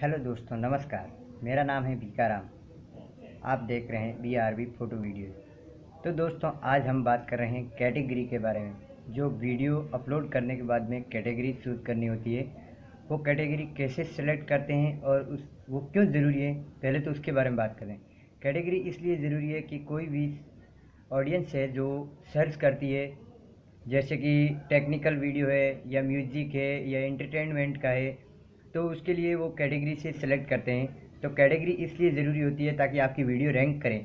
Hello दोस्तों, नमस्कार। मेरा नाम है बीकाराम आप देख रहे हैं B R B photo video तो दोस्तों, आज हम बात कर रहे हैं कैटेगरी के बारे में। जो वीडियो अपलोड करने के बाद में कैटेगरी चूज़ करनी होती है, वो कैटेगरी कैसे सेलेक्ट करते हैं और उस, वो क्यों ज़रूरी है? पहले तो उसके बारे में बात करें। कैटेगरी इसलिए ज़रूरी है कि कोई भी ऑडियंस है जो सर्च करती है, जैसे कि टेक्निकल वीडियो है या म्यूज़िक है या एंटरटेनमेंट का है तो उसके लिए वो कैटेगरी से सिलेक्ट करते हैं। तो कैटेगरी इसलिए ज़रूरी होती है ताकि आपकी वीडियो रैंक करें।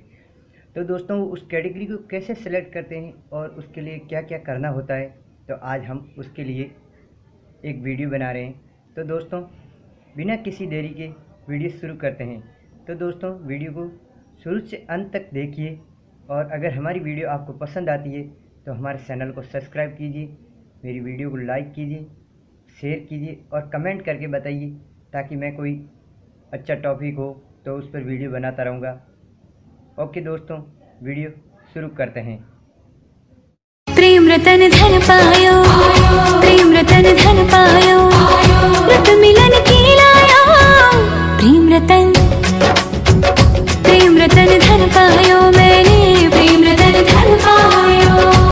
तो दोस्तों, उस कैटेगरी को कैसे सिलेक्ट करते हैं और उसके लिए क्या क्या करना होता है? तो आज हम उसके लिए एक वीडियो बना रहे हैं। तो दोस्तों, बिना किसी देरी के वीडियो शुरू करते हैं। तो दोस्तों वीडियो को शुरू से अंत तक देखिए और अगर हमारी वीडियो आपको पसंद आती है तो हमारे चैनल को सब्सक्राइब कीजिए, मेरी वीडियो को लाइक कीजिए शेयर कीजिए और कमेंट करके बताइए ताकि मैं कोई अच्छा टॉपिक हो तो उस पर वीडियो बनाता रहूँगा। ओके दोस्तों वीडियो शुरू करते हैं। प्रेम रतन धन पायो प्रेम रतन धन पायो रत मिलन की लाया। प्रेम रतन प्रेम रतन धन पायो मैंने प्रेम रतन धन पायो।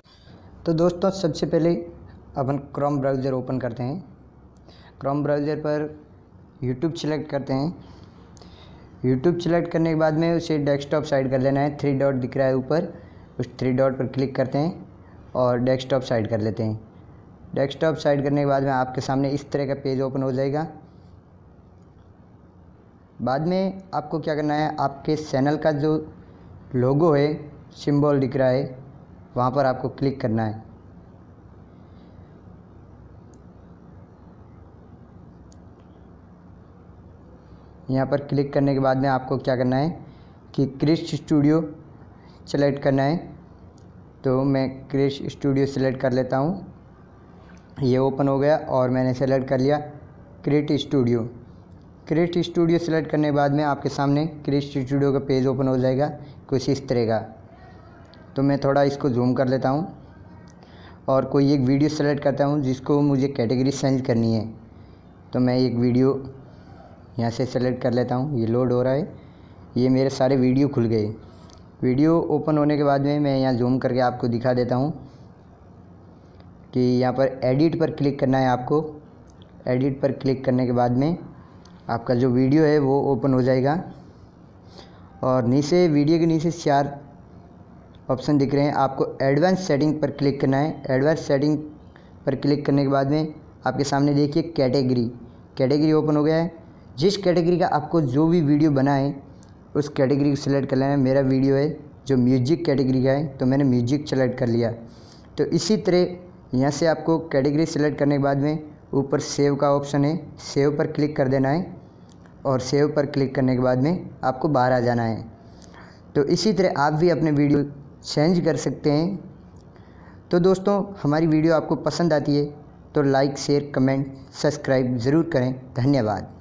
तो दोस्तों सबसे पहले अपन क्रोम ब्राउज़र ओपन करते हैं। क्रोम ब्राउज़र पर यूट्यूब सेलेक्ट करते हैं। यूट्यूब सेलेक्ट करने के बाद में उसे डेस्कटॉप साइड कर लेना है। थ्री डॉट दिख रहा है ऊपर। उस थ्री डॉट पर क्लिक करते हैं और डेस्कटॉप साइड कर लेते हैं। डेस्कटॉप साइड करने के बाद में आपके सामने इस तरह का पेज ओपन हो जाएगा। बाद में आपको क्या करना है? आपके चैनल का जो लोगो है सिंबल दिख रहा है, वहाँ पर आपको क्लिक करना है। यहाँ पर क्लिक करने के बाद में आपको क्या करना है कि क्रिस्ट स्टूडियो सेलेक्ट करना है। तो मैं क्रिस्ट स्टूडियो सेलेक्ट कर लेता हूँ। ये ओपन हो गया और मैंने सेलेक्ट कर लिया create studio. Create studio select करने के बाद में आपके सामने क्रिस्ट स्टूडियो का पेज ओपन हो जाएगा, कुछ इस तरह का। तो मैं थोड़ा इसको जूम कर लेता हूँ और कोई एक वीडियो सेलेक्ट करता हूँ जिसको मुझे कैटेगरी चेंज करनी है। तो मैं एक वीडियो यहाँ से सेलेक्ट कर लेता हूँ। ये लोड हो रहा है। ये मेरे सारे वीडियो खुल गए। वीडियो ओपन होने के बाद में मैं यहाँ जूम करके आपको दिखा देता हूँ कि यहाँ पर एडिट पर क्लिक करना है आपको। एडिट पर क्लिक करने के बाद में आपका जो वीडियो है वो ओपन हो जाएगा। और नीचे वीडियो के नीचे चार ऑप्शन दिख रहे हैं। आपको एडवांस सेटिंग पर क्लिक करना है। एडवांस सेटिंग पर क्लिक करने के बाद में आपके सामने देखिए कैटेगरी कैटेगरी ओपन हो गया है। जिस कैटेगरी का आपको जो भी वीडियो बना है उस कैटेगरी को सिलेक्ट कर लेना। मेरा वीडियो है जो म्यूज़िक कैटेगरी का है तो मैंने म्यूज़िक सेलेक्ट कर लिया। तो इसी तरह यहाँ से आपको कैटेगरी सेलेक्ट करने के बाद में ऊपर सेव का ऑप्शन है। सेव पर क्लिक कर देना है और सेव पर क्लिक करने के बाद में आपको बाहर आ जाना है। तो इसी तरह आप भी अपने वीडियो चेंज कर सकते हैं। तो दोस्तों, हमारी वीडियो आपको पसंद आती है तो लाइक, शेयर, कमेंट, सब्सक्राइब ज़रूर करें। धन्यवाद।